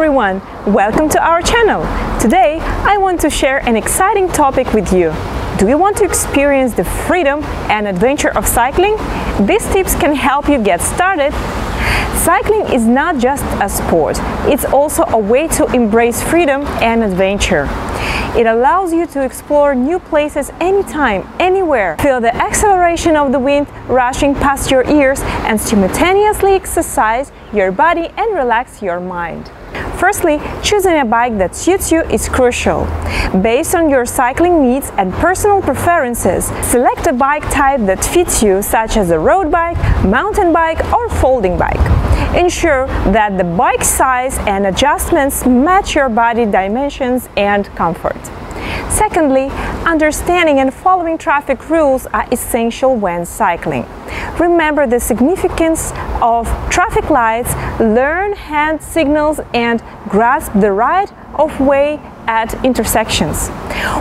everyone, welcome to our channel. Today I want to share an exciting topic with you. Do you want to experience the freedom and adventure of cycling? These tips can help you get started. Cycling is not just a sport, it's also a way to embrace freedom and adventure. It allows you to explore new places anytime, anywhere. Feel the acceleration of the wind rushing past your ears and simultaneously exercise your body and relax your mind. Firstly, choosing a bike that suits you is crucial. Based on your cycling needs and personal preferences, select a bike type that fits you such as a road bike, mountain bike or folding bike. Ensure that the bike size and adjustments match your body dimensions and comfort. Secondly, understanding and following traffic rules are essential when cycling. Remember the significance of traffic lights, learn hand signals and grasp the right of way at intersections.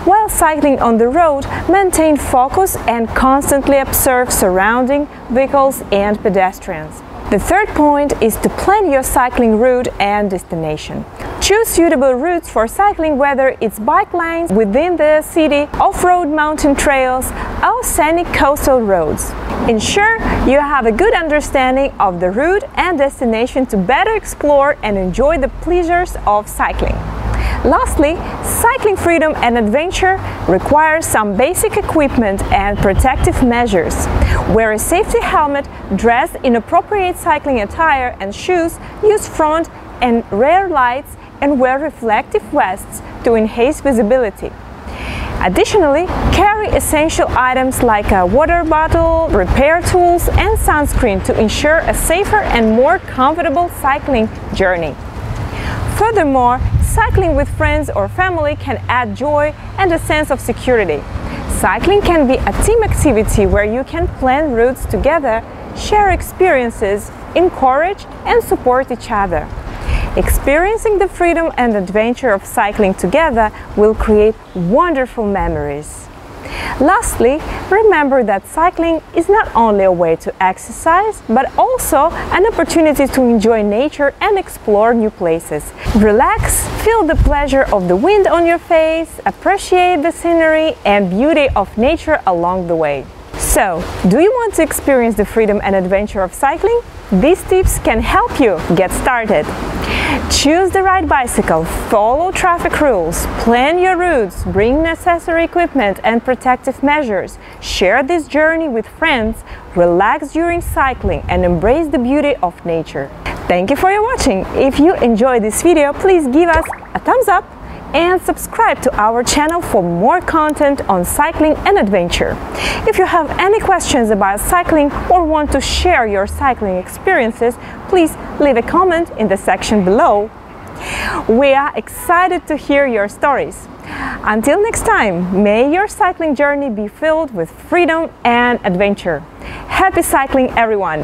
While cycling on the road, maintain focus and constantly observe surrounding vehicles and pedestrians. The third point is to plan your cycling route and destination. Choose suitable routes for cycling whether it's bike lanes within the city, off-road mountain trails or scenic coastal roads. Ensure you have a good understanding of the route and destination to better explore and enjoy the pleasures of cycling. Lastly, cycling freedom and adventure requires some basic equipment and protective measures. Wear a safety helmet, dress in appropriate cycling attire and shoes, use front and rear lights and wear reflective vests to enhance visibility. Additionally, carry essential items like a water bottle, repair tools and sunscreen to ensure a safer and more comfortable cycling journey. Furthermore, cycling with friends or family can add joy and a sense of security. Cycling can be a team activity where you can plan routes together, share experiences, encourage and support each other. Experiencing the freedom and adventure of cycling together will create wonderful memories. Lastly, remember that cycling is not only a way to exercise, but also an opportunity to enjoy nature and explore new places. Relax, feel the pleasure of the wind on your face, appreciate the scenery and beauty of nature along the way. So, do you want to experience the freedom and adventure of cycling? These tips can help you get started. Choose the right bicycle, follow traffic rules, plan your routes, bring necessary equipment and protective measures, share this journey with friends, relax during cycling and embrace the beauty of nature. Thank you for your watching. If you enjoyed this video, please give us a thumbs up and subscribe to our channel for more content on cycling and adventure. If you have any questions about cycling or want to share your cycling experiences, please leave a comment in the section below. We are excited to hear your stories. Until next time, may your cycling journey be filled with freedom and adventure. Happy cycling everyone!